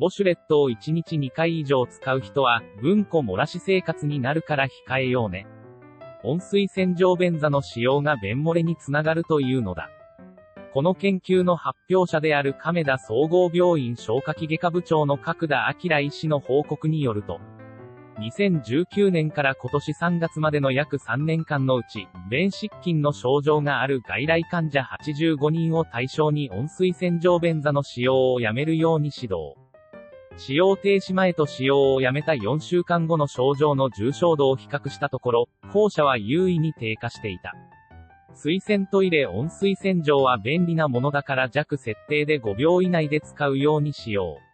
ウォシュレットを1日2回以上使う人は、うんこ漏らし生活になるから控えようね。温水洗浄便座の使用が便漏れにつながるというのだ。この研究の発表者である亀田総合病院消化器外科部長の角田明医師の報告によると、2019年から今年3月までの約3年間のうち、便失禁の症状がある外来患者85人を対象に温水洗浄便座の使用をやめるように指導。使用停止前と使用をやめた4週間後の症状の重症度を比較したところ、後者は優位に低下していた。水洗トイレ温水洗浄は便利なものだから弱設定で5秒以内で使うようにしよう。